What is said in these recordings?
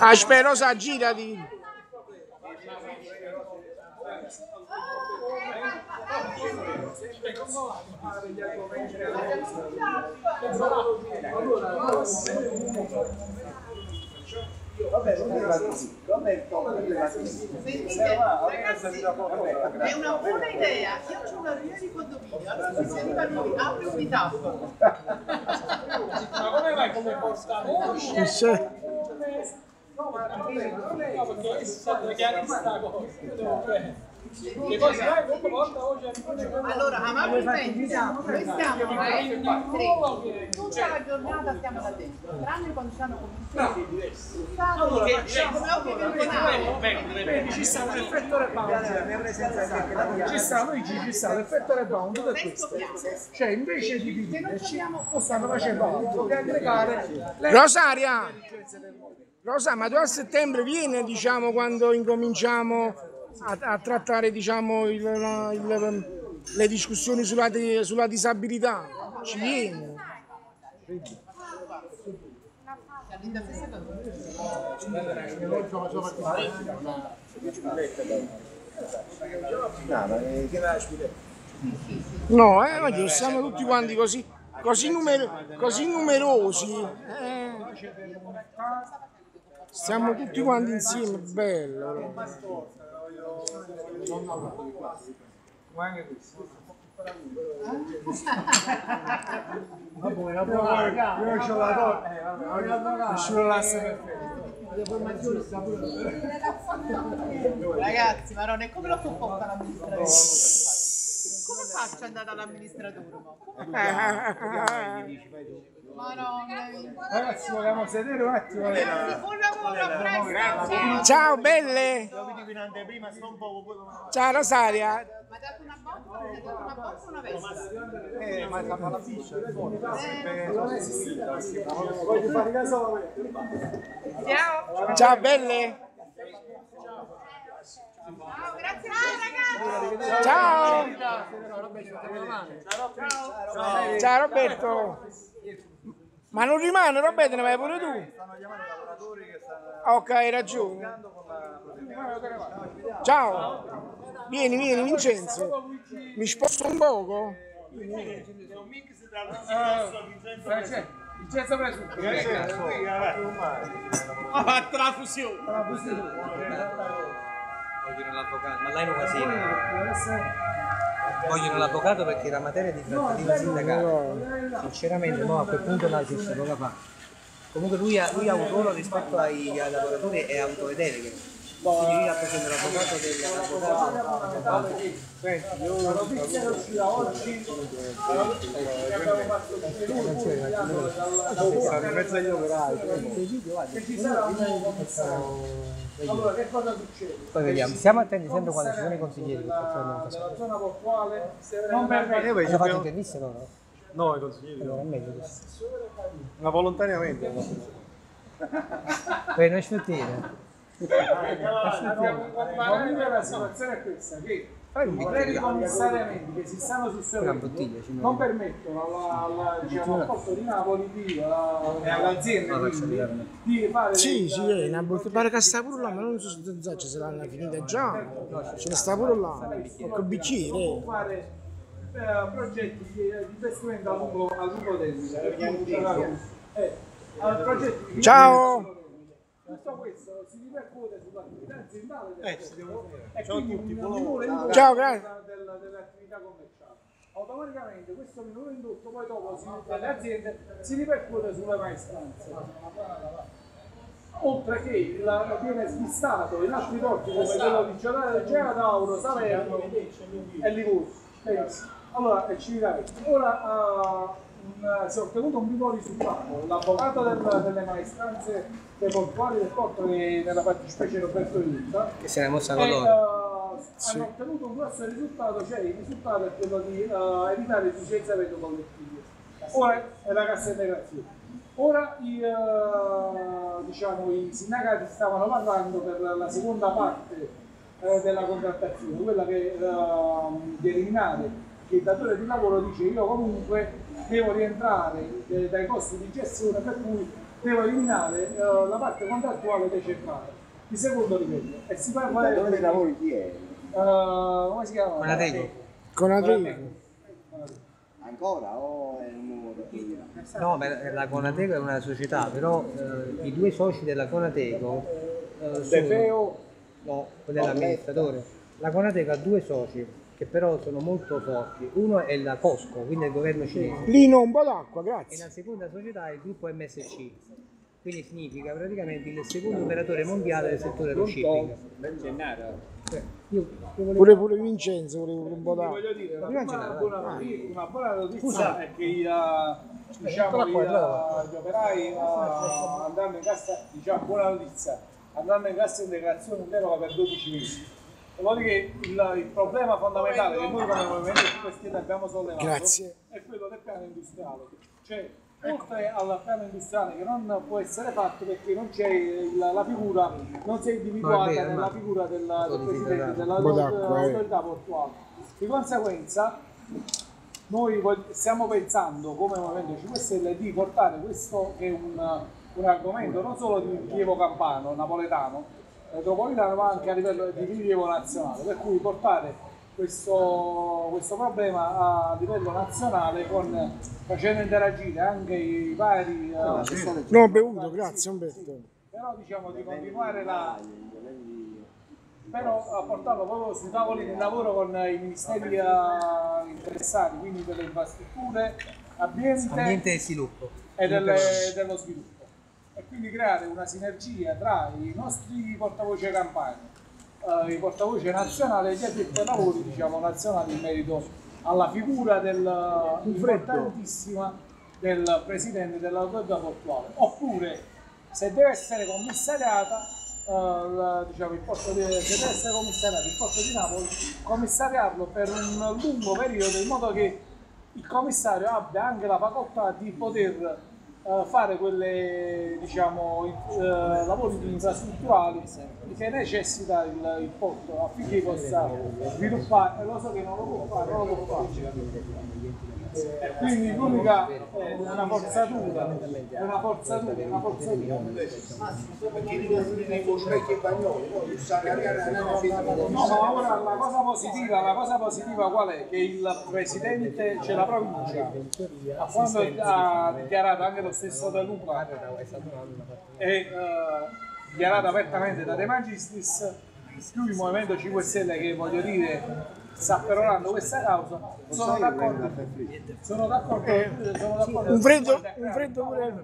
Aspetta, Rosa, girati. Vabbè, non è è una buona idea. Io ho una riunione di condominio, allora se si arriva lui, apre un meetup. Ma come vai come porta voce? Che c'è? No, ma non è no, perché è stata chiarissima cosa. Allora, amavo il vento, noi stiamo eh, tre. Tutta la giornata stiamo da dentro, tranne quando ci hanno cominciato. Allora, ci sta un effetto rebound. Ci sta, noi ci, ci sta l'effetto rebound per questo. Cioè, invece di dividerci, lo stanno facendo altro che aggregare le Rosaria! Rosa, ma tu a settembre vieni, diciamo, quando incominciamo a, a trattare, diciamo, il- la- il- le discussioni sulla, sulla disabilità? Ci vieni? No, eh, ma siamo tutti quanti così, così, numer- così numerosi. eh. Stiamo tutti quanti insieme, bello. Io c'ho la donna, nessuno la sa Ragazzi, ma non è come lo sopporta l'amministratore? Come faccio ad andare all'amministratore? Ma no, Ragazzi, vogliamo sedere un attimo? Ragazzi, buon lavoro, a presto! Ciao belle! Ciao Rosaria! Ma date una bomba? Date una una veste? Eh, ma la fiscia, Voglio fare caso Ciao! Ciao belle! Ciao, grazie ragazzi! Ciao! Ciao Roberto! Ma non rimane Roberto, ne vai pure tu? Ok, hai ragione. Ciao! Vieni, vieni Vincenzo! Mi sposto un poco? Vincenzo preso. Ha fatto la fusione. Vogliono l'avvocato, ma lei non casina. Vogliono l'avvocato perché la materia di trattativa sindacale, sinceramente, no, a quel punto la esiste poca fa. Comunque lui ha, lui ha un ruolo rispetto ai, lavoratori e autodeleghe. Quindi lui rappresenta l'avvocato dell'avvocato. in mezzo agli operai. Allora, che cosa succede? Poi vediamo, stiamo attenti sempre quando ci sono i consiglieri che facciamo La casino. zona portuale non permette Hanno fatto interviste loro? No, i consiglieri. Allora è meglio così. Ma volontariamente. Poi non sfruttare. Comunque la situazione è questa, che i acqua. commissariamenti che si stanno susseguendo non permettono alla, alla, diciamo, al porto di Napoli di, uh, e all'azienda quindi, di fare Sì, sì, è una. Pare che sta pure là, ma non so se l'hanno finita già. Ce ne sta pure là. Il bicchiere. fare progetti di, investimento a lungo, termine. Ciao! Tutto questo si ripercuote sull'attività aziendale Eh, si devono fare. e quindi tutti, un minore indotto Ciao, della- dell'attività commerciale. Automaticamente questo minore indotto poi dopo si, delle aziende si ripercuote sulle maestranze. Oltre che il- viene svistato in altri porti come quello di Gela- Gelatauro, Salerno e Livorno. Allora, Civitavecchia. Ora eh, un- si è ottenuto un primo risultato. L'avvocato del- delle maestranze dei portuali del porto, che nella fattispecie Roberto Iutta, Che se ne mossa e, con eh, loro. hanno ottenuto un grosso risultato, cioè il risultato è quello di eh, evitare il licenziamento collettivo. Ora è la cassa integrazione. Ora i, eh, diciamo, i sindacati stavano parlando per la, la seconda parte eh, della contrattazione, quella che, eh, di eliminare che il datore di lavoro dice io comunque devo rientrare dai costi di gestione per cui devo eliminare eh, la parte contrattuale decentrata di secondo livello e si parla Da dove di lavori chi è? eh, come si chiama? Con la Teghi. Con la Con la Teghi. Ancora o è un nuovo No, la Conateco è una società, però eh, i due soci della Conateco eh, sono... Defeo No, quello è l'amministratore. La Conateco ha due soci che però sono molto forti. Uno è la Cosco, quindi è il governo cinese. Lino, un po' d'acqua, E grazie. la seconda società è il gruppo MSC. Quindi significa praticamente il secondo operatore mondiale del settore dello shipping. Io, volevo- Pure, pure Vincenzo voleva pure un po' d'acqua. voglio dire, una, Prima buona, buona notizia, una buona notizia Scusa. è che i, uh, diciamo, i, qua, uh, trova. gli operai uh, andranno in cassa, diciamo buona notizia, andranno in cassa integrazione in deroga per 12 mesi. Dire che il, il problema fondamentale che noi come Movimento 5 Stelle abbiamo sollevato Grazie. è quello del piano industriale. Cioè, oltre al piano industriale che non può essere fatto perché non c'è il- la figura, non si è individuata vero, nella ma- figura del, del presidente della po' d'acqua, eh. dell'autorità portuale. Di conseguenza noi stiamo pensando come Movimento 5 Stelle di portare questo che è un, un argomento non solo di rilievo campano, napoletano, metropolitano, ma anche a livello di rilievo nazionale, per cui portare questo, questo problema a livello nazionale con, facendo interagire anche i vari... eh, No, ho bevuto, grazie Umberto. però diciamo di continuare la, però a portarlo proprio sui tavoli di lavoro con i ministeri eh, interessati, quindi delle infrastrutture, ambiente, Ambiente e sviluppo. e delle- dello sviluppo. E quindi creare una sinergia tra i nostri portavoce campani, eh, i portavoce nazionali e gli addetti ai lavori diciamo, nazionali in merito alla figura del, importantissima del presidente dell'autorità portuale. Oppure se deve essere commissariata eh, diciamo, il porto di, se deve essere commissariato il porto di Napoli, commissariarlo per un lungo periodo in modo che il commissario abbia anche la facoltà di poter eh, fare quelle diciamo eh, lavori infrastrutturali che necessita il, il porto affinché possa sviluppare lo so che non lo può fare, non lo può fare. Quindi l'unica è una forzatura, è una forzatura, una forzatura. No, ma ora la cosa positiva, la cosa positiva qual è? Che il presidente c'è la provincia, quando ha dichiarato anche lo stesso De Luca e eh, dichiarato apertamente da De Magistris, più il Movimento 5 Stelle che voglio dire sta perorando questa causa, sono d'accordo. Sono d'accordo. sono d'accordo. Un freddo, un freddo pure,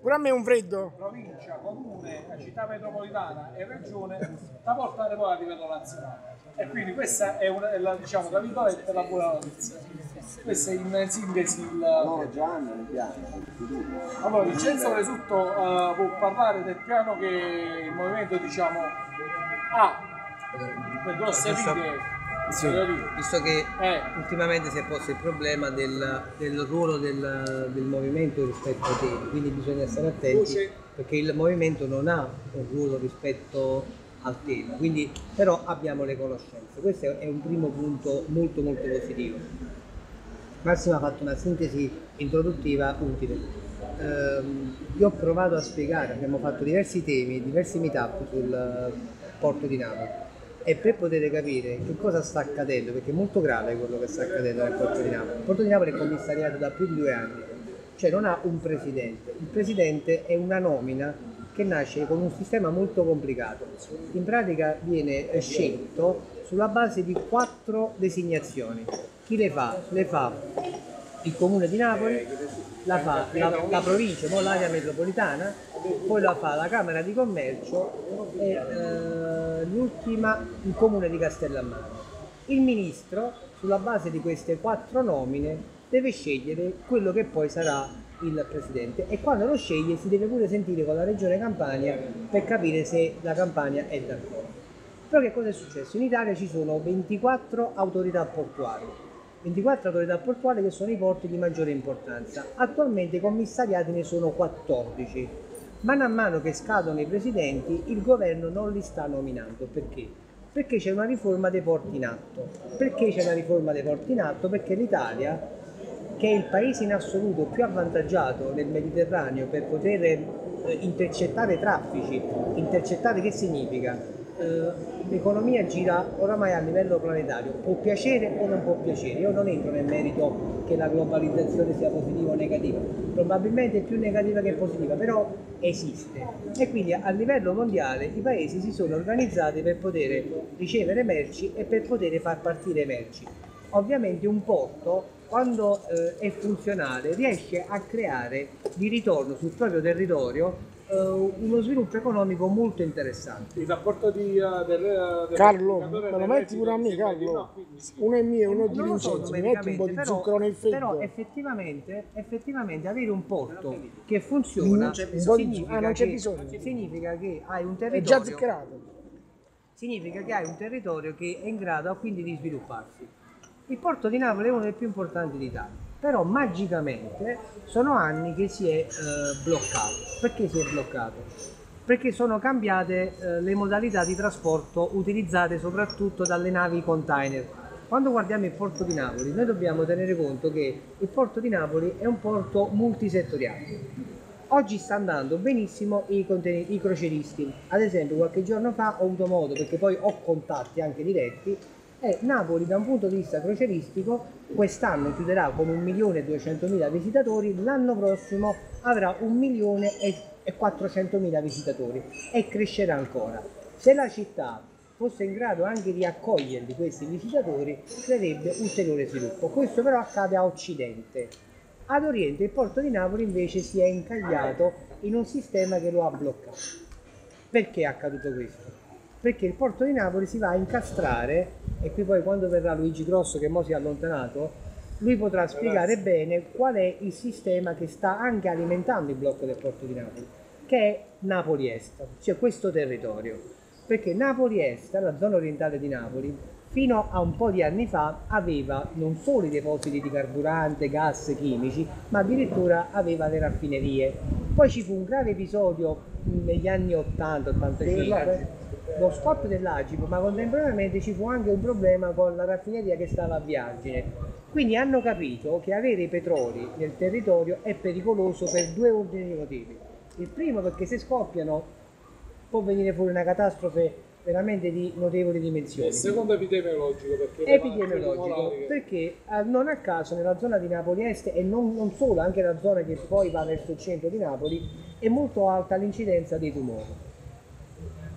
pure a me un freddo. provincia, comune, città metropolitana e regione da portare poi a livello nazionale. E quindi questa è, una, è la, diciamo, tra virgolette, la buona notizia. Questo è in sintesi il... No, Gianni, piace. Allora, Vincenzo Presutto eh, può parlare del piano che il movimento diciamo, ha per grosse righe. Dire. Visto che Eh. ultimamente si è posto il problema del, del ruolo del, del movimento rispetto ai temi, quindi bisogna stare attenti perché il movimento non ha un ruolo rispetto al tema, quindi però abbiamo le conoscenze. Questo è un primo punto molto molto positivo. Massimo ha fatto una sintesi introduttiva utile. Ehm, io ho provato a spiegare, abbiamo fatto diversi temi, diversi meetup sul eh, porto di Napoli e per poter capire che cosa sta accadendo, perché è molto grave quello che sta accadendo nel porto di Napoli. Il porto di Napoli è commissariato da più di due anni, cioè non ha un presidente. Il presidente è una nomina che nasce con un sistema molto complicato. In pratica viene scelto sulla base di quattro designazioni. Chi le fa? Le fa il comune di Napoli, la fa la, la provincia, poi l'area metropolitana, poi la fa la Camera di Commercio e eh, l'ultima il comune di Castellammare. Il ministro, sulla base di queste quattro nomine, deve scegliere quello che poi sarà il presidente e quando lo sceglie si deve pure sentire con la regione Campania per capire se la Campania è d'accordo. Però che cosa è successo? In Italia ci sono 24 autorità portuali, 24 autorità portuali che sono i porti di maggiore importanza. Attualmente commissariati ne sono 14. Man mano che scadono i presidenti, il governo non li sta nominando. Perché? Perché c'è una riforma dei porti in atto. Perché c'è una riforma dei porti in atto? Perché l'Italia che è il paese in assoluto più avvantaggiato nel Mediterraneo per poter eh, intercettare traffici. Intercettare che significa? Eh, l'economia gira oramai a livello planetario, può piacere o non può piacere. Io non entro nel merito che la globalizzazione sia positiva o negativa, probabilmente è più negativa che positiva, però esiste. E quindi a livello mondiale i paesi si sono organizzati per poter ricevere merci e per poter far partire merci. Ovviamente un porto quando eh, è funzionale riesce a creare di ritorno sul proprio territorio uno sviluppo economico molto interessante. Il rapporto di, uh, del, del Carlo, me lo metti pure a me, no, Carlo. Uno è mio uno è di Non so Vincenzo. Mi metti un po' di però- zucchero nel Però freddo. effettivamente, effettivamente avere un porto che funziona Non significa Ah, non c'è che- significa che hai un È già territorio zuccherato. significa che hai un territorio che è in grado quindi di svilupparsi. Il porto di Napoli è uno dei più importanti d'Italia, però magicamente sono anni che si è eh, bloccato. Perché si è bloccato? Perché sono cambiate eh, le modalità di trasporto utilizzate soprattutto dalle navi container. Quando guardiamo il porto di Napoli, noi dobbiamo tenere conto che il porto di Napoli è un porto multisettoriale. Oggi sta andando benissimo i, i croceristi. Ad esempio, qualche giorno fa ho avuto modo, perché poi ho contatti anche diretti, e Napoli da un punto di vista croceristico quest'anno chiuderà con 1.200.000 visitatori, l'anno prossimo avrà 1.400.000 visitatori e crescerà ancora. Se la città fosse in grado anche di accoglierli questi visitatori, creerebbe ulteriore sviluppo. Questo però accade a occidente. Ad Oriente il porto di Napoli invece si è incagliato in un sistema che lo ha bloccato. Perché è accaduto questo? Perché il porto di Napoli si va a incastrare, e qui poi quando verrà Luigi Grosso che mo si è allontanato, lui potrà spiegare bene qual è il sistema che sta anche alimentando il blocco del porto di Napoli, che è Napoli Est, cioè questo territorio. Perché Napoli Est, la zona orientale di Napoli, fino a un po' di anni fa aveva non solo i depositi di carburante, gas, chimici, ma addirittura aveva le raffinerie. Poi ci fu un grave episodio negli anni 80-85, lo scoppio dell'Agip, ma contemporaneamente ci fu anche un problema con la raffineria che stava a Viagine. Quindi hanno capito che avere i petroli nel territorio è pericoloso per due ordini di motivi. Il primo perché se scoppiano può venire fuori una catastrofe veramente di notevoli dimensioni. Il secondo epidemiologico perché Epidemiologico, perché eh, non a caso nella zona di Napoli Est e non, non solo, anche nella zona che poi va verso il centro di Napoli, è molto alta l'incidenza dei tumori.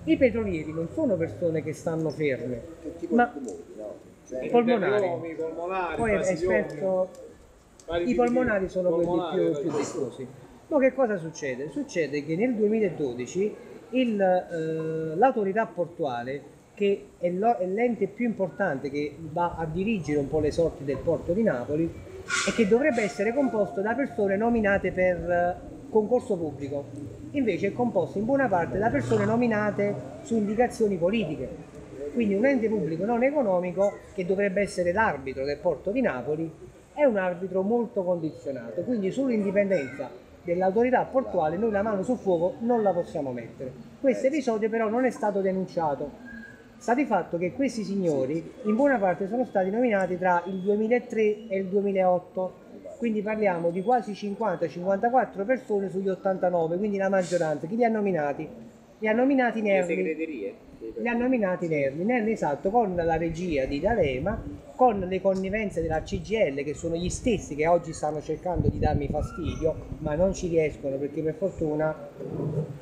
I petrolieri non sono persone che stanno ferme, ma polmonari. epidemiomi, polmonari, Poi è basioni, esperto vari i polmonari sono polmonari, quelli più, più diffusi. Ma che cosa succede? Succede che nel 2012 il, eh, l'autorità portuale, che è, lo- è l'ente più importante che va a dirigere un po' le sorti del porto di Napoli, e che dovrebbe essere composto da persone nominate per eh, concorso pubblico, invece è composto in buona parte da persone nominate su indicazioni politiche. Quindi un ente pubblico non economico, che dovrebbe essere l'arbitro del porto di Napoli, è un arbitro molto condizionato, quindi sull'indipendenza dell'autorità portuale noi la mano sul fuoco non la possiamo mettere. Questo episodio però non è stato denunciato. Sta di fatto che questi signori in buona parte sono stati nominati tra il 2003 e il 2008, quindi parliamo di quasi 50-54 persone sugli 89, quindi la maggioranza. Chi li ha nominati? Li ha nominati Nerli. Li ha nominati Nerli, Nerli esatto, con la regia di D'Alema, con le connivenze della CGL che sono gli stessi che oggi stanno cercando di darmi fastidio, ma non ci riescono perché per fortuna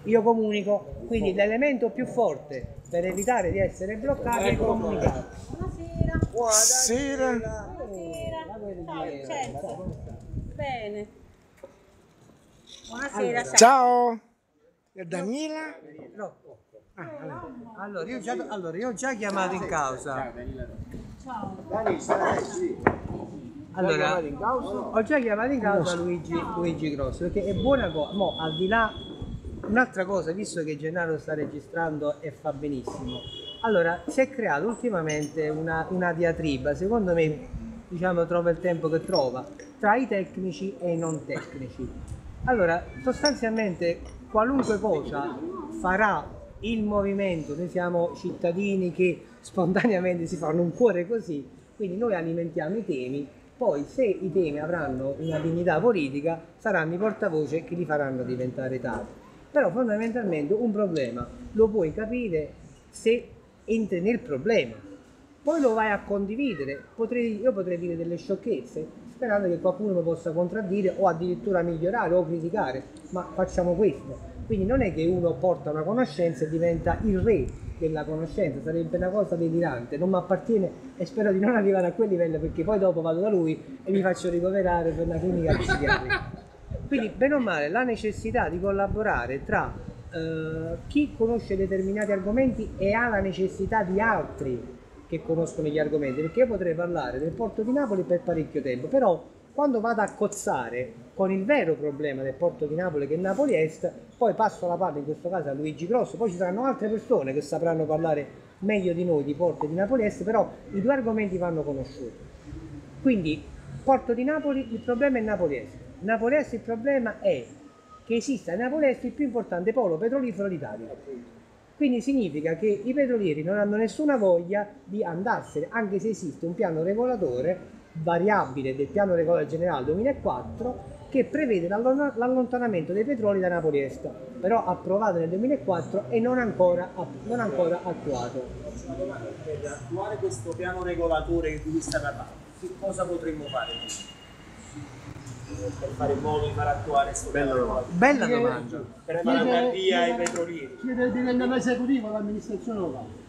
io comunico. Quindi l'elemento più forte per evitare di essere bloccati è comunicare. Sera. Ciao Vincenzo. Bene. Buonasera. ciao. Ciao. E Daniela? Rocco. Ah, allora, io già, allora, io ho già chiamato in causa. Dani, stai, sì. Allora, ho già chiamato in causa Luigi, Luigi Grosso perché è buona cosa. Mo, al di là, un'altra cosa, visto che Gennaro sta registrando e fa benissimo. Allora, si è creata ultimamente una, una diatriba, secondo me, diciamo, trova il tempo che trova, tra i tecnici e i non tecnici. Allora, sostanzialmente, qualunque cosa farà il movimento, noi siamo cittadini che spontaneamente si fanno un cuore così, quindi noi alimentiamo i temi, Poi se i temi avranno una dignità politica saranno i portavoce che li faranno diventare tali. Però fondamentalmente un problema lo puoi capire se entri nel problema, poi lo vai a condividere. Potrei- io potrei dire delle sciocchezze sperando che qualcuno mi possa contraddire o addirittura migliorare o criticare, ma facciamo questo. Quindi non è che uno porta una conoscenza e diventa il re della conoscenza, sarebbe una cosa delirante, non mi appartiene e spero di non arrivare a quel livello perché poi dopo vado da lui e mi faccio ricoverare per una clinica psichiatrica. Quindi, bene o male, la necessità di collaborare tra eh, chi conosce determinati argomenti e ha la necessità di altri che conoscono gli argomenti, perché io potrei parlare del porto di Napoli per parecchio tempo, però quando vado a cozzare con il vero problema del porto di Napoli che è Napoli Est, poi passo la palla in questo caso a Luigi Grosso, poi ci saranno altre persone che sapranno parlare meglio di noi di porto di Napoli Est, però i due argomenti vanno conosciuti. Quindi Porto di Napoli il problema è Napoli Est. Napoli Est il problema è che esista a Napoli Est il più importante polo petrolifero d'Italia. Quindi significa che i petrolieri non hanno nessuna voglia di andarsene, anche se esiste un piano regolatore variabile del piano regolatore generale 2004 che prevede l'allon- l'allontanamento dei petroli da Napoli Est, però approvato nel 2004 e non ancora, non ancora attuato. Per attuare questo piano regolatore di cui sta parlando, che cosa potremmo fare? Per fare in modo di far attuare questo? Bella domanda. Per far andare via i petrolieri. Chiedere di rendere l'esecutivo all'amministrazione locale.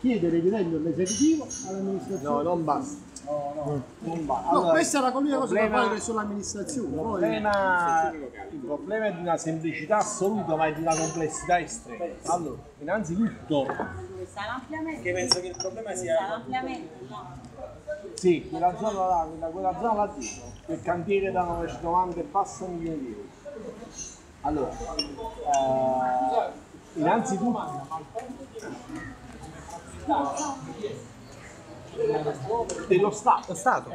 Chiedere di rendere l'esecutivo all'amministrazione No, non basta. Non va. No, questa è la l'unica cosa da fare verso l'amministrazione. Il problema, il problema è di una semplicità assoluta ma è di una complessità estrema. Allora, innanzitutto. Che penso che il problema sia l'ampliamento, no. Sì, quella zona là, quella, quella zona là dietro, il cantiere da 990 e passa milioni di euro. Allora, eh, innanzitutto, dello Stato, Stato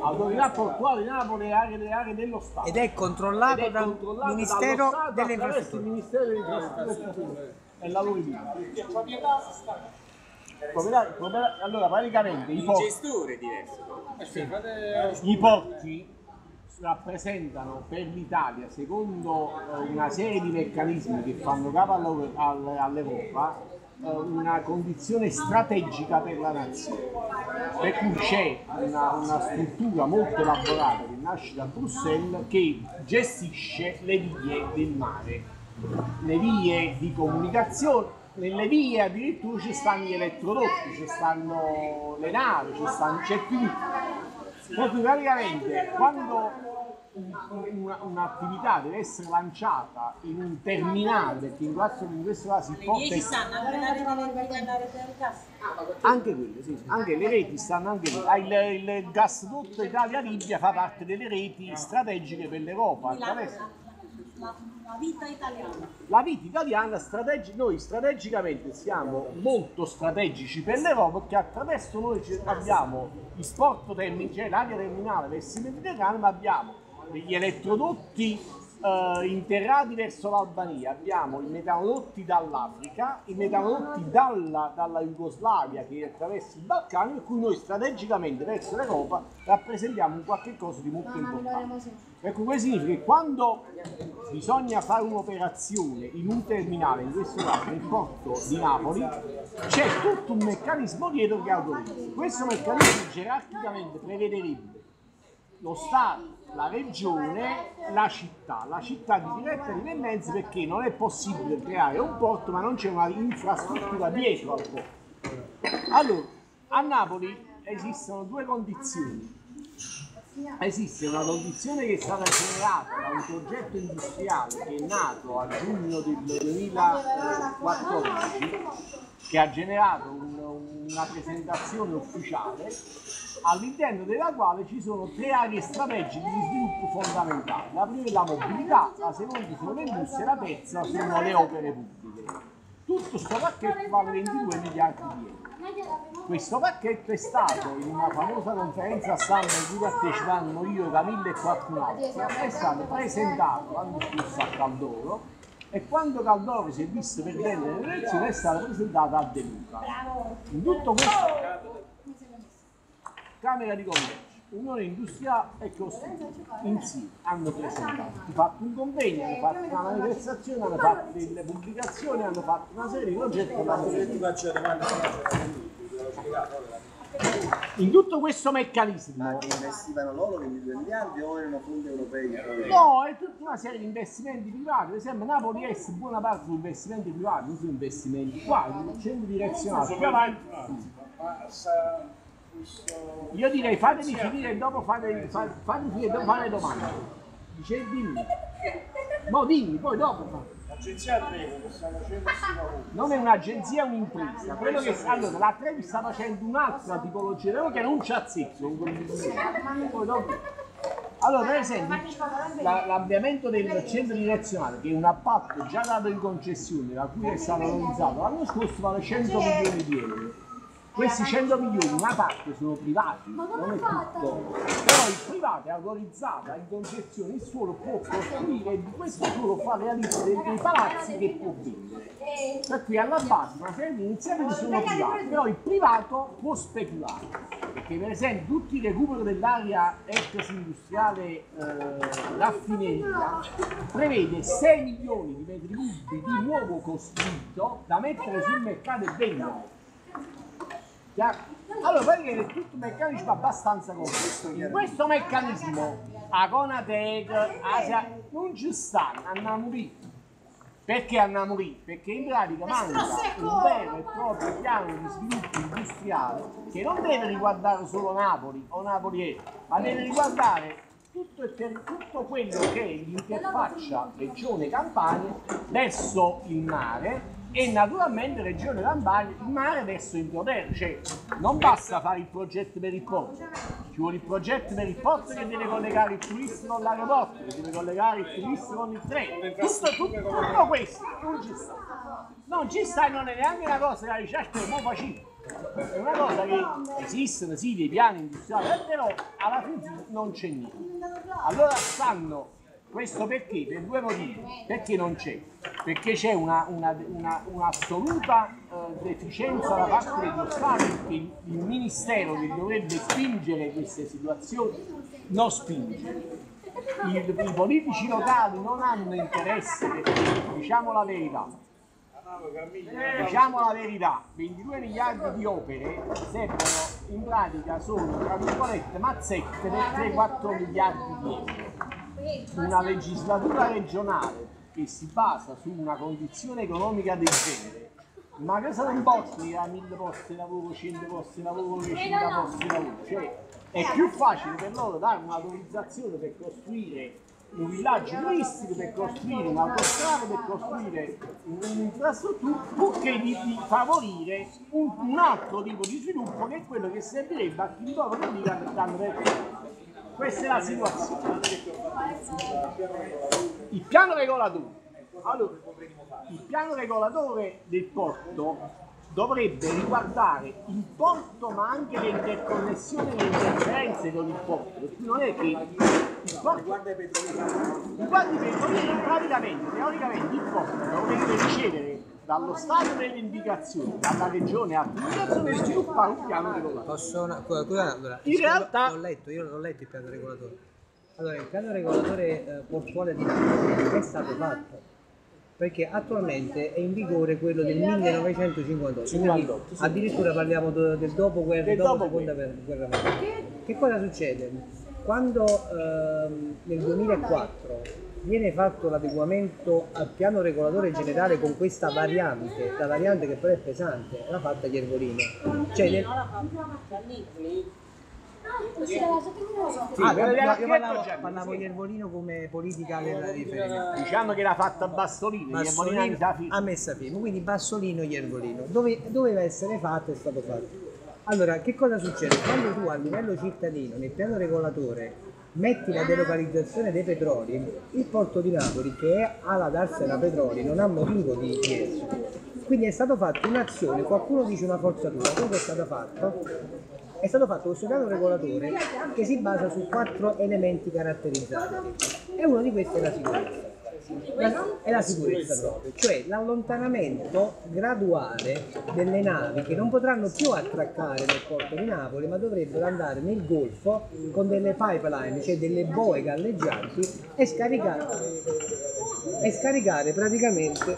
autorità portuale di Napoli e aree, aree dello Stato. ed è controllato Ed è dal controllato Ministero dallo Stato delle Infrastrutture. Il Ministero delle Infrastrutture e lavori pubblici. Proprietà- proprietà- Allora, praticamente i porti, gestore diverso. i porti rappresentano per l'Italia, secondo eh, una serie di meccanismi che fanno capo all'Euro- al- all'Europa, eh, una condizione strategica per la nazione. Per cui c'è una, una struttura molto elaborata che nasce da Bruxelles che gestisce le vie del mare, le vie di comunicazione. Nelle vie addirittura ci stanno gli elettrodotti, ci stanno le navi, ci stanno, c'è tutto. Cui praticamente quando un- una- un'attività deve essere lanciata in un terminale, perché in questo, in questo caso Le porto 10 è stanno anche la rete del gas. anche quelle, sì, anche le reti stanno anche lì. Ah, Il, il gasdotto Italia-Libia fa parte delle reti strategiche per l'Europa. Attraverso- la- vita italiana. La vita italiana, strategi- noi strategicamente siamo molto strategici per l'Europa perché attraverso noi abbiamo il porto terminale, cioè l'area terminale verso il Mediterraneo, ma abbiamo degli elettrodotti eh, interrati verso l'Albania, abbiamo i metanodotti dall'Africa, i metanodotti dalla, dalla Jugoslavia che attraverso i Balcani, per cui noi strategicamente verso l'Europa rappresentiamo un qualche cosa di molto importante. Ecco, questo significa che quando bisogna fare un'operazione in un terminale, in questo caso nel porto di Napoli, c'è tutto un meccanismo dietro che autorizza. Questo meccanismo gerarchicamente prevederebbe lo Stato, la regione, la città, la città di diretta dipendenza perché non è possibile creare un porto ma non c'è una infrastruttura dietro al porto. Allora, a Napoli esistono due condizioni. Esiste una condizione che è stata generata da un progetto industriale che è nato a giugno del 2014 che ha generato un- una presentazione ufficiale all'interno della quale ci sono tre aree strategiche di sviluppo fondamentali. La prima è la mobilità, la seconda sono le industrie la terza sono le opere pubbliche. Tutto questo pacchetto vale 22 miliardi di euro. Questo pacchetto è stato in una famosa conferenza stampa in cui partecipavano io, Camilla e qualcun altro, è stato presentato l'anno scorso a Caldoro e quando Caldoro si è visto perdere le elezioni è stato presentato a De Luca. In tutto questo Camera di Commercio. Unione Industriale e Costruzione insieme hanno presentato, hanno fatto un convegno, hanno fatto una manifestazione, hanno fatto delle pubblicazioni, hanno fatto una serie di progetti. In tutto questo meccanismo Ma investivano loro 22 miliardi o erano fondi europei? No, è tutta una serie di investimenti privati, per esempio Napoli Est, buona parte sono investimenti privati, non sono investimenti qua, il centro direzionale, più avanti. Io direi fatemi finire e dopo fate, fa- fatemi finire dopo fare le domande. Dice dimmi. No, dimmi, poi dopo. L'agenzia Trevo che sta facendo questi lavori. Non è un'agenzia, è un'impresa. Quello che allora, la Trevi sta facendo un'altra tipologia di lavoro che non c'ha zecco, con quelli di Poi dopo. Allora, per esempio, la- l'ampliamento del centro direzionale, che è un appalto già dato in concessione, da cui è stato realizzato l'anno scorso, vale 100 milioni di euro. Questi 100 milioni, una parte sono privati, non è tutto. Però il privato è autorizzato in concessione, il suolo può costruire e di questo suolo fa realizzare dei, dei palazzi che può vendere. Per cui alla base una serie di iniziative sono private, però il privato può speculare. Perché per esempio tutti i recuperi dell'area ex industriale eh, raffineria prevede 6 milioni di metri cubi di nuovo costruito da mettere sul mercato e vendere. Chiaro? Allora, praticamente è tutto un meccanismo abbastanza complesso. In questo meccanismo, a Conatec, Asia, non ci stanno, andiamo lì. Perché andiamo lì? Perché in pratica manca un vero e proprio piano di sviluppo industriale che non deve riguardare solo Napoli o Napoli è, ma deve riguardare tutto, il ter- tutto quello che è l'interfaccia regione Campania verso il mare e naturalmente regione Campania il mare verso il Introterra, cioè non basta fare il progetto per il porto, ci vuole il progetto per il porto che deve collegare il turista con l'aeroporto, che deve collegare il turista con il treno, tutto, tutto, tutto questo non ci sta, non ci sta e non è neanche una cosa che dice, aspetta, mo facciamo. È una cosa che esistono, sì, dei piani industriali, però alla fine non c'è niente. Allora stanno, questo perché? Per due motivi. Perché non c'è? Perché c'è una, una- una- un'assoluta eh, deficienza da parte dello Stato perché il, Ministero che dovrebbe spingere queste situazioni non spinge. I, I politici locali non hanno interesse, perché, diciamo la verità, Diciamo la verità, 22 miliardi di opere servono in pratica sono tra virgolette mazzette per 3-4 miliardi di euro. Una legislatura regionale che si basa su una condizione economica del genere, ma cosa non posso dire a 1000 posti di lavoro, 100 posti di lavoro, 100 posti di lavoro? Cioè, è più facile per loro dare un'autorizzazione per costruire un villaggio turistico, per costruire un'autostrada, per costruire un'infrastruttura, purché di, di favorire un, un altro tipo di sviluppo che è quello che servirebbe a chi che dica che stanno per questa è la situazione. Il piano regolatore. Allora, il piano regolatore del porto dovrebbe riguardare il porto ma anche le interconnessioni e le interferenze con il porto. Non è che il porto Riguarda i petrolieri, praticamente, teoricamente il porto dovrebbe ricevere dallo Stato delle indicazioni, dalla regione altre indicazioni per sviluppare un piano regolatore. Posso una, scusa, allora, In realtà- l'ho letto, io non ho letto il piano regolatore. Allora, il piano regolatore eh, portuale di Napoli è stato fatto perché attualmente è in vigore quello del 1958, quindi 58, sì. addirittura parliamo do- del dopoguerra, Del dopo seconda guerra mondiale. Che cosa succede? Quando ehm, nel 2004 viene fatto l'adeguamento al piano regolatore generale con questa variante, la variante che però è pesante, l'ha fatta Iervolino. Cioè, nel- Sì, Ah, parlavo, già, parlavo sì. Iervolino come politica del riferimento. Diciamo che l'ha fatta Bassolino, Bassolino ha messa firma, quindi Bassolino Iervolino. Dove, doveva essere fatto è stato fatto. Allora, che cosa succede? Quando tu a livello cittadino, nel piano regolatore, metti la delocalizzazione dei petroli, il porto di Napoli, che è alla darsena petroli, non ha motivo di, essere. Quindi è stato fatto un'azione, qualcuno dice una forzatura, quello che è stato fatto è stato fatto questo piano regolatore che si basa su quattro elementi caratterizzanti e uno di questi è la sicurezza. La- è la sicurezza proprio, cioè l'allontanamento graduale delle navi che non potranno più attraccare nel porto di Napoli ma dovrebbero andare nel Golfo con delle pipeline, cioè delle boe galleggianti e scaricare, e scaricare praticamente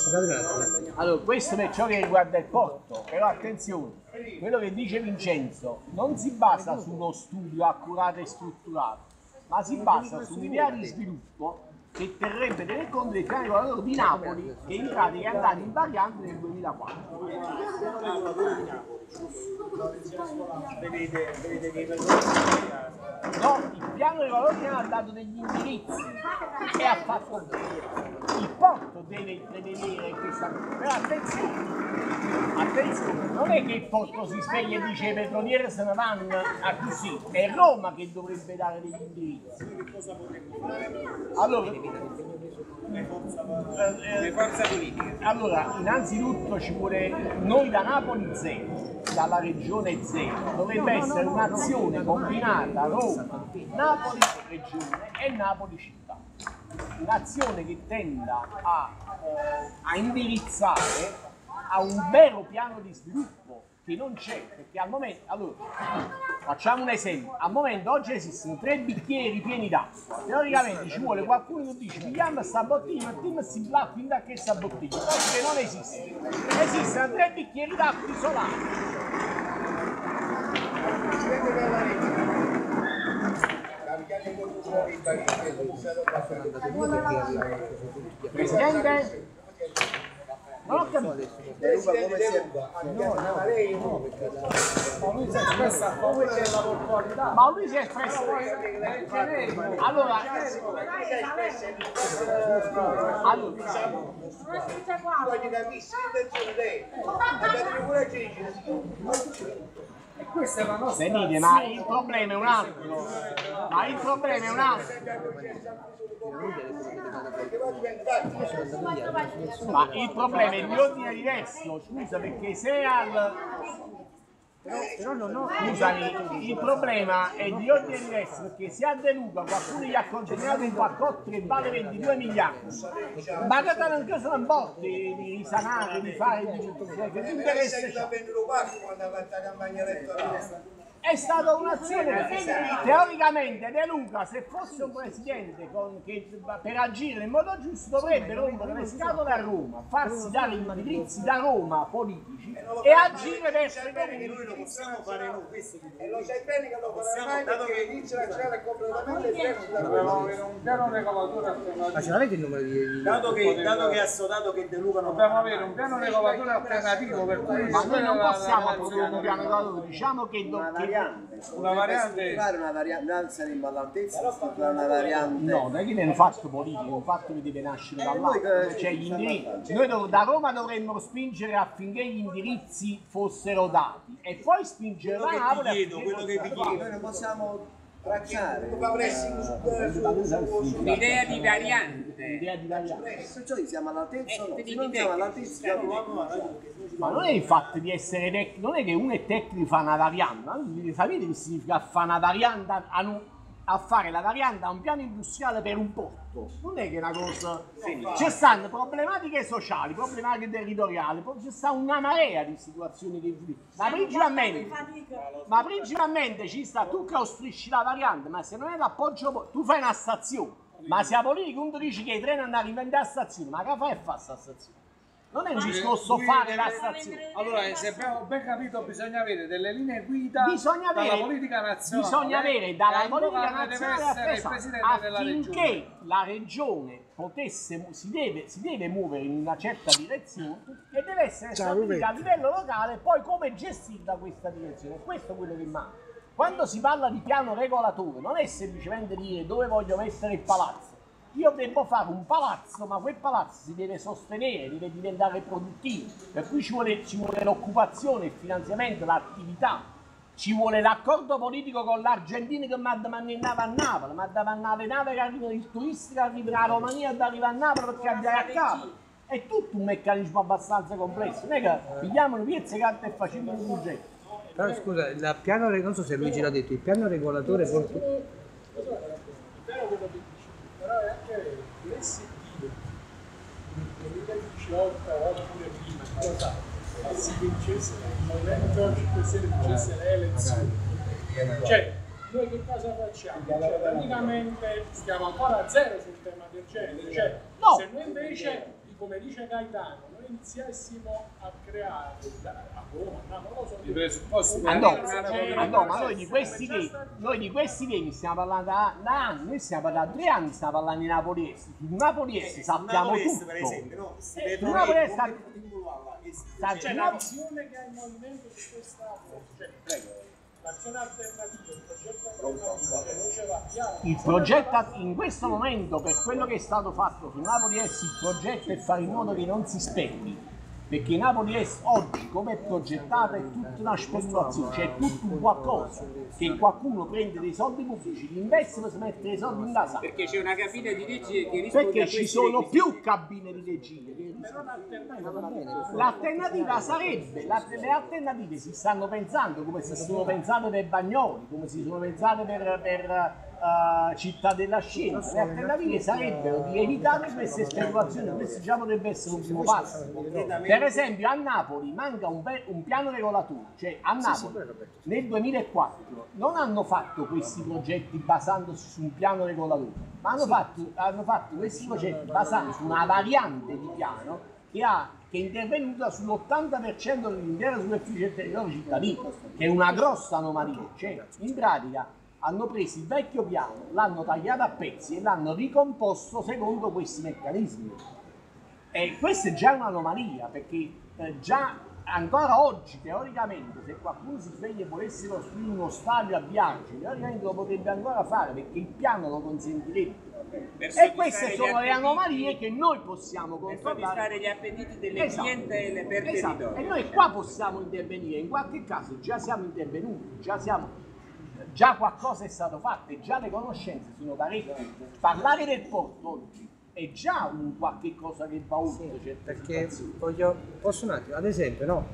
Scusate un attimo. Allora, questo per ciò che riguarda il porto, però attenzione, quello che dice Vincenzo non si basa su uno studio accurato e strutturato, ma si basa su un'idea di sviluppo che terrebbe tenere conto del piano regolatore di Napoli che in pratica è andato in variante nel 2004. Vedete, vedete che No, il piano regolatore ha dato degli indirizzi e ha fatto il porto deve prevedere questa cosa. Però attenzione, attenzione, non è che il porto si sveglia e dice i petroliere se ne vanno a così, è Roma che dovrebbe dare degli indirizzi. Allora, le forze politiche. allora, innanzitutto ci vuole noi da Napoli zero, dalla regione zero, dovrebbe essere un'azione combinata Roma, Napoli regione e Napoli città. Un'azione che tenda a, eh, a indirizzare a un vero piano di sviluppo che non c'è, perché al momento, allora, facciamo un esempio, al momento oggi esistono tre bicchieri pieni d'acqua, teoricamente ci vuole qualcuno che dice pigliamo questa bottiglia, mettiamo si l'acqua in da questa bottiglia, cosa che non esiste, esistono tre bicchieri d'acqua isolati. Presidente? Non ho capito. De Luca come si è Ma lui si è espresso. Allora, allora, Questa è la nostra Venite, ma il problema è un altro. Ma il problema è un altro. Ma il problema è di ordine diverso, scusa, perché se al. Però non ho Scusami, il problema è di ordine diverso perché se a De Luca qualcuno gli ha consegnato un paccotto che vale 22 miliardi, ma che non che sono botte di risanare, di fare, di cioè, che interesse c'ha? È stata un'azione teoricamente De Luca se fosse un presidente con- che per agire in modo giusto dovrebbe rompere le scatole a Roma, farsi dare indirizzi da Roma politici e agire verso i comuni. Noi lo possiamo fare noi, questo che E lo sai bene che lo farai mai perché l'inizio nazionale è completamente diverso da Dobbiamo avere un piano regolatore Ma alternativo. ce l'avete il numero di... Dato che, dato che ha assodato che De Luca non Dobbiamo avere un piano regolatore alternativo per cui Ma noi non la- la- possiamo la- produrre un piano regolatore, diciamo che, do- Una variante. Fare una variante, non saremmo all'altezza strutturare una variante. No, non è che è un fatto politico, è un fatto che deve nascere da là. voi che- Cioè gli indirizzi. Noi dov- da Roma dovremmo spingere affinché gli indirizzi fossero dati e poi spingere da Quello che vi Napoli chiedo, quello che vi chiedo. Noi non possiamo tracciare. L'idea di variante. dati. L'idea di tagliare. Perciò siamo all'altezza no? Eh, non siamo all'altezza. Ma non è il fatto di essere tecnico, non è che uno è tecnico fa una variante, no? sapete che significa fare una variante a, nu- a fare la variante a un piano industriale per un porto? Non è che è una cosa. Ci stanno problematiche sociali, problematiche territoriali, poi ci sta una marea di situazioni che. Ma principalmente, ma principalmente ci sta tu che ostrisci la variante, ma se non è l'appoggio, po- tu fai una stazione, ma se la politica non dici che i treni andano a rivendere a stazione, ma che fai a fare sta stazione? Non è un discorso fare la stazione. Allora, se abbiamo ben capito, bisogna avere delle linee guida bisogna dalla avere, politica nazionale. bisogna avere dalla politica nazionale affinché regione. la regione potesse, si deve, si deve muovere in una certa direzione e deve essere Ciao, stabilita a livello locale poi come gestirla questa direzione. Questo è quello che manca. Quando si parla di piano regolatore non è semplicemente dire dove voglio mettere il palazzo. Io devo fare un palazzo, ma quel palazzo si deve sostenere, deve diventare produttivo, per cui ci vuole, ci vuole l'occupazione, il finanziamento, l'attività, ci vuole l'accordo politico con l'Argentina che mi ha mandato a Napoli, mi ha dato a Napoli nave che arriva il turista che arriva dalla Romania ed arriva a Napoli perché abbiamo a capo. È tutto un meccanismo abbastanza complesso, non è che pigliamo le piezze, carta e facciamo un progetto. Però scusa, il piano, non so se Luigi l'ha detto, il piano regolatore portu- però è anche l'SD nel 2018 oppure prima, non lo sa, si vincesse il Movimento 5 Stelle vincesse le elezioni. Cioè, noi che cosa facciamo? Cioè, praticamente stiamo ancora a zero sul tema del genere. Cioè, No. se noi invece, come dice Gaetano, noi iniziassimo a creare a Roma, lo so, i presupposti no, ah no, ma noi di questi temi, noi di questi temi stiamo parlando da, da anni, noi stiamo parlando da tre anni, stiamo parlando di Napoli Est. Su Napoli Est sappiamo Napoli Est, tutto. per esempio, no? Si Eh, sa- Cioè, la visione che ha il movimento su questa cioè, alternativa, il progetto cioè, in questo momento, per quello che è stato fatto su Napoli Est, il progetto è fare in modo che non si spendi. Perché Napoli Est oggi, come è progettata, è tutta una speculazione, cioè è tutto un qualcosa che qualcuno prende dei soldi pubblici, li investe per mettere i soldi in casa. Perché c'è una cabina di regia che risponde Perché ci sono requisiti. più cabine di regia. L'alternativa sarebbe, la- le alternative si stanno pensando come si sono pensate per Bagnoli, come si sono pensate per, per, eh, Città della Scienza. Le alternative sarebbero di evitare queste speculazioni, questo già potrebbe essere un primo passo. Per esempio a Napoli manca un, un piano regolatore, cioè a Napoli nel 2004 non hanno fatto questi progetti basandosi su un piano regolatore, ma hanno fatto, hanno fatto questi progetti basati su una variante di piano che, ha, che è intervenuta sull'80% dell'intera superficie del territorio cittadino, che è una grossa anomalia. Cioè, in pratica hanno preso il vecchio piano, l'hanno tagliato a pezzi e l'hanno ricomposto secondo questi meccanismi. E questa è già un'anomalia perché eh, già ancora oggi teoricamente se qualcuno si sveglia e volesse costruire uno stadio a Biaggi teoricamente lo potrebbe ancora fare perché il piano lo consentirebbe. Per E queste sono le anomalie che noi possiamo Per controllare. soddisfare gli appetiti delle Esatto. clientele per Esatto. territorio. E noi qua possiamo intervenire, in qualche caso già siamo intervenuti, già siamo già qualcosa è stato fatto e già le conoscenze sono parecchie. Parlare del porto oggi è già un qualche cosa che va oltre certe Perché voglio, posso un attimo, ad esempio, no,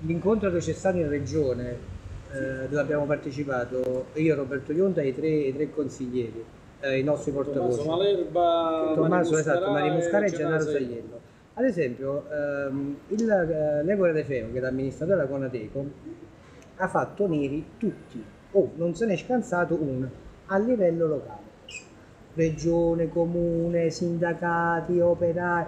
l'incontro che c'è stato in regione eh, dove abbiamo partecipato io, Roberto Ionda e i tre, i tre consiglieri, eh, i nostri portavoce. Malerba, Tommaso, Mani esatto, Maria Muscara e Gennaro Gennaro Sagliello. Ad esempio, ehm, il, eh, l'Egora De Feo, che è l'amministratore della Conateco, ha fatto neri tutti, o non se n'è scansato uno, a livello locale. Regione, comune, sindacati, operai,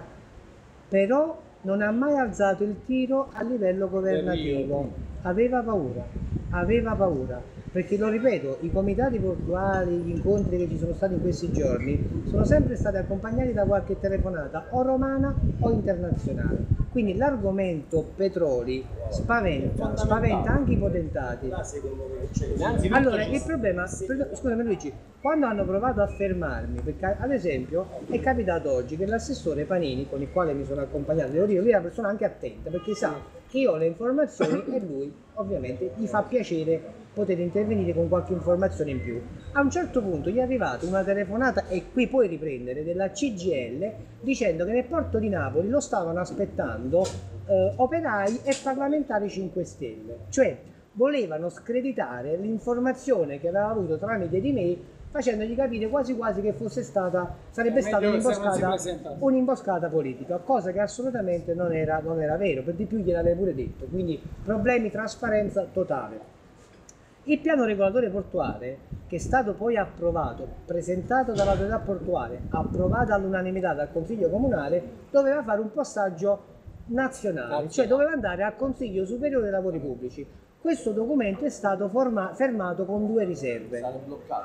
però non ha mai alzato il tiro a livello governativo. Aveva paura, aveva paura. Perché lo ripeto, i comitati portuali, gli incontri che ci sono stati in questi giorni sono sempre stati accompagnati da qualche telefonata o romana o internazionale. Quindi l'argomento petroli spaventa, spaventa anche i potentati. Me, cioè, Allora, il problema, scusami Luigi, quando hanno provato a fermarmi, perché ad esempio è capitato oggi che l'assessore Panini, con il quale mi sono accompagnato, devo dire, lui è una persona anche attenta, perché sa che io ho le informazioni e lui ovviamente gli fa piacere poter intervenire con qualche informazione in più. A un certo punto gli è arrivata una telefonata, e qui puoi riprendere, della CGL dicendo che nel porto di Napoli lo stavano aspettando eh, operai e parlamentari 5 Stelle, cioè volevano screditare l'informazione che aveva avuto tramite di me facendogli capire quasi quasi che fosse stata sarebbe stata un'imboscata, un'imboscata politica cosa che assolutamente non era, non era vero per di più gliel'avevo pure detto. Quindi problemi trasparenza totale. Il piano regolatore portuale che è stato poi approvato presentato dall'autorità portuale approvato all'unanimità dal consiglio comunale doveva fare un passaggio nazionale cioè doveva andare al consiglio superiore dei lavori pubblici questo documento è stato forma- fermato con due riserve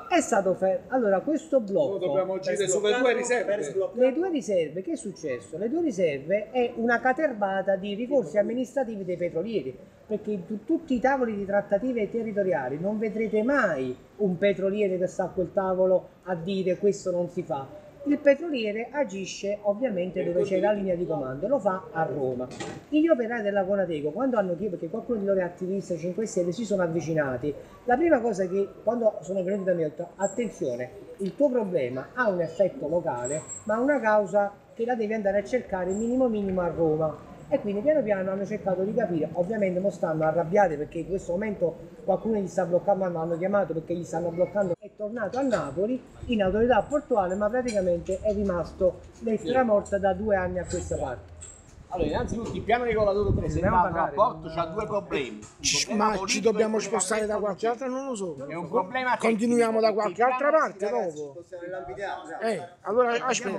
è stato fer- allora questo blocco Dobbiamo per agire sulle due riserve. le due riserve, che è successo? Le due riserve è una caterbata di ricorsi amministrativi dei petrolieri, perché in tu- tutti i tavoli di trattative territoriali non vedrete mai un petroliere che sta a quel tavolo a dire questo non si fa. Il petroliere agisce ovviamente dove c'è la linea di comando, lo fa a Roma. Gli operai della Conateco, quando hanno chiesto, perché qualcuno di loro è attivista 5 Stelle, si sono avvicinati. La prima cosa che quando sono venuti da me ho detto, attenzione, il tuo problema ha un effetto locale, ma ha una causa che la devi andare a cercare minimo minimo a Roma. E quindi piano piano hanno cercato di capire, ovviamente non stanno arrabbiati perché in questo momento qualcuno gli sta bloccando, hanno chiamato perché gli stanno bloccando e tornato a Napoli in autorità portuale, ma praticamente è rimasto lettera morta da due anni a questa parte. Allora, innanzitutto il piano regolatore presentato dal porto ha due problemi. Problema Ma ci dobbiamo spostare da qualche altra? Non lo so. È un problema. Continuiamo da qualche altra parte dopo. Eh, allora aspetta.